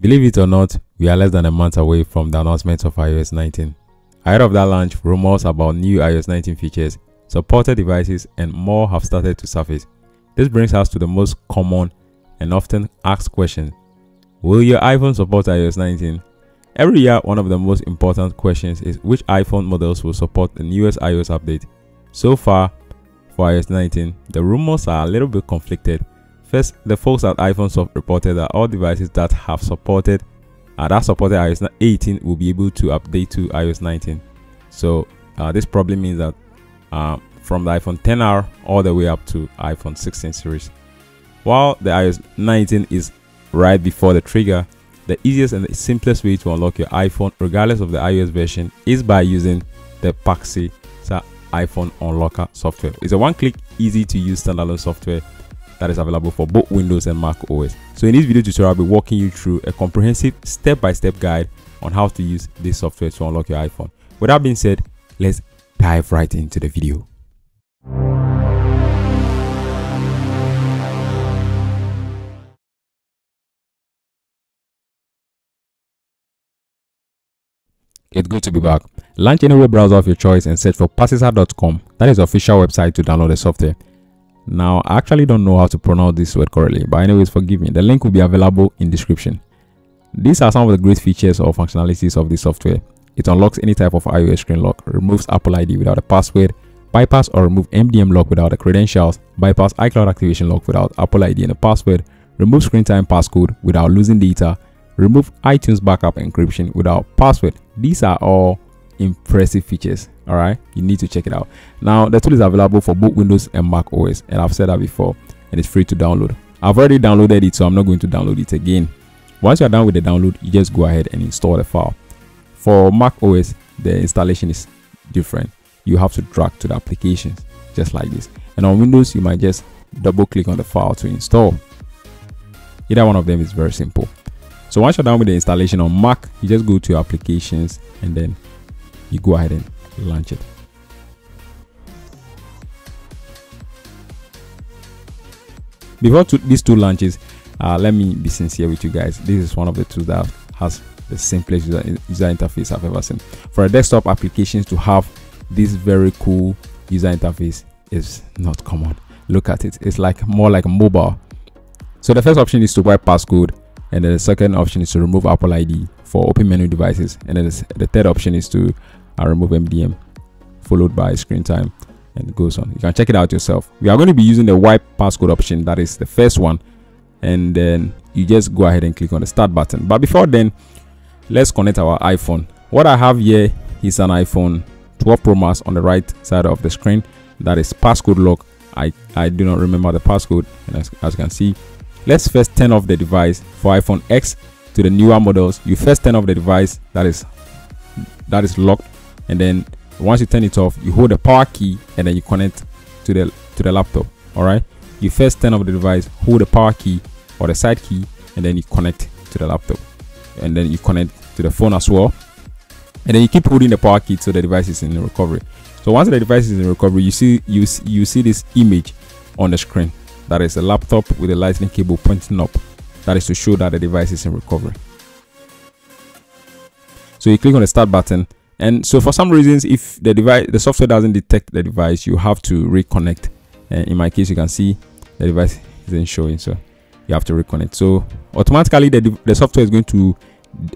Believe it or not, we are less than a month away from the announcement of iOS 19. Ahead of that launch, rumors about new iOS 19 features, supported devices, and more have started to surface. This brings us to the most common and often asked question Will your iPhone support iOS 19? Every year, one of the most important questions is which iPhone models will support the newest iOS update. So far, for iOS 19, the rumors are a little bit conflicted First, the folks at iPhonesoft reported that all devices that have supported uh, that supported iOS 18 will be able to update to iOS 19. So uh, this probably means that uh, from the iPhone 10R all the way up to iPhone 16 series. While the iOS 19 is right before the trigger, the easiest and the simplest way to unlock your iPhone, regardless of the iOS version, is by using the Paxi iPhone Unlocker software. It's a one-click, easy to use standalone software that is available for both Windows and Mac OS. So in this video tutorial, I'll be walking you through a comprehensive step-by-step -step guide on how to use this software to unlock your iPhone. With that being said, let's dive right into the video. It's good to be back. Launch any web browser of your choice and search for Parsisa.com. That is the official website to download the software. Now, I actually don't know how to pronounce this word correctly, but anyways, forgive me. The link will be available in description. These are some of the great features or functionalities of this software. It unlocks any type of iOS screen lock, removes Apple ID without a password, bypass or remove MDM lock without the credentials, bypass iCloud activation lock without Apple ID and a password, remove screen time passcode without losing data, remove iTunes backup encryption without password. These are all impressive features all right? You need to check it out. Now the tool is available for both windows and mac os and i've said that before and it's free to download. I've already downloaded it so i'm not going to download it again. Once you're done with the download you just go ahead and install the file. For mac os the installation is different. You have to drag to the applications just like this. And on windows you might just double click on the file to install. Either one of them is very simple. So once you're done with the installation on mac you just go to your applications and then you go ahead and launch it. Before to, these two launches, uh, let me be sincere with you guys. This is one of the tools that has the simplest user, user interface I've ever seen. For a desktop applications to have this very cool user interface is not common. Look at it. It's like more like mobile. So the first option is to wipe passcode and then the second option is to remove Apple ID for open menu devices and then the third option is to and remove MDM, followed by screen time, and it goes on. You can check it out yourself. We are going to be using the wipe passcode option, that is the first one, and then you just go ahead and click on the start button. But before then, let's connect our iPhone. What I have here is an iPhone 12 Pro Max on the right side of the screen. That is passcode lock. I, I do not remember the passcode, and as, as you can see, let's first turn off the device for iPhone X to the newer models. You first turn off the device that is that is locked and then once you turn it off you hold the power key and then you connect to the to the laptop all right you first turn off the device hold the power key or the side key and then you connect to the laptop. And then you connect to the phone as well. And then you keep holding the power key so the device is in recovery. So once the device is in recovery you see you you see this image on the screen. That is a laptop with a lightning cable pointing up. That is to show that the device is in recovery. So you click on the start button and so for some reasons if the device the software doesn't detect the device you have to reconnect. And in my case you can see the device isn't showing so you have to reconnect. So automatically the, the software is going to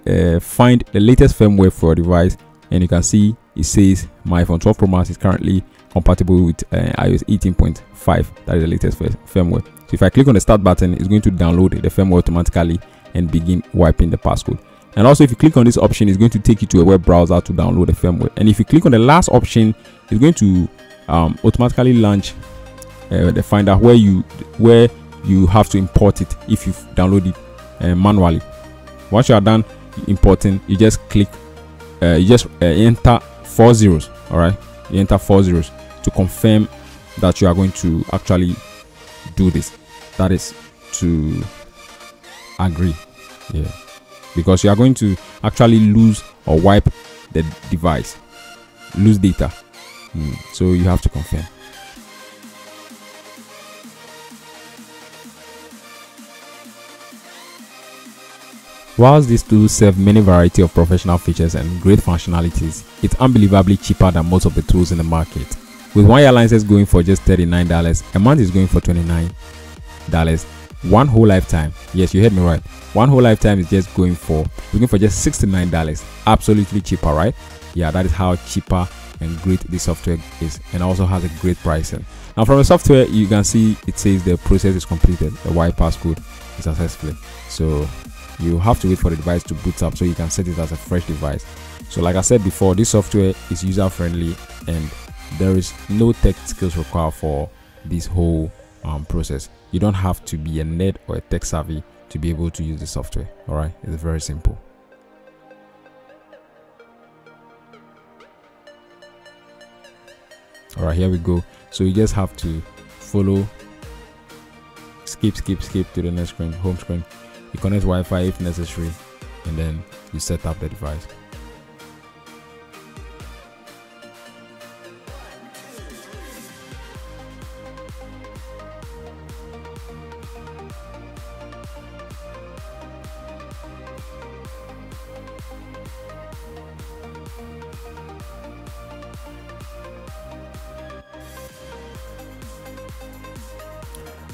uh, find the latest firmware for a device. And you can see it says my iphone 12 pro max is currently compatible with uh, ios 18.5 that is the latest firmware. So if i click on the start button it's going to download the firmware automatically and begin wiping the passcode and also if you click on this option it's going to take you to a web browser to download the firmware. And if you click on the last option it's going to um, automatically launch uh, the finder where you where you have to import it if you download it uh, manually. Once you are done importing you just click uh, you just uh, enter four zeros all right? You enter four zeros to confirm that you are going to actually do this. That is to agree. Yeah because you are going to actually lose or wipe the device lose data mm. so you have to confirm Whilst these tools serve many variety of professional features and great functionalities, it's unbelievably cheaper than most of the tools in the market. With one going for just $39, a month is going for $29. One whole lifetime, yes, you heard me right. One whole lifetime is just going for looking for just $69. Absolutely cheaper, right? Yeah, that is how cheaper and great this software is, and also has a great pricing. Now, from the software, you can see it says the process is completed. The Y passcode is successfully. So you have to wait for the device to boot up so you can set it as a fresh device so like i said before this software is user friendly and there is no tech skills required for this whole um, process. You don't have to be a nerd or a tech savvy to be able to use the software all right? It's very simple. All right here we go. So you just have to follow skip skip skip to the next screen home screen. You connect Wi-Fi if necessary and then you set up the device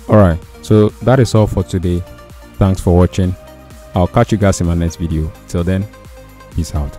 all right so that is all for today Thanks for watching. I'll catch you guys in my next video. Till then, peace out.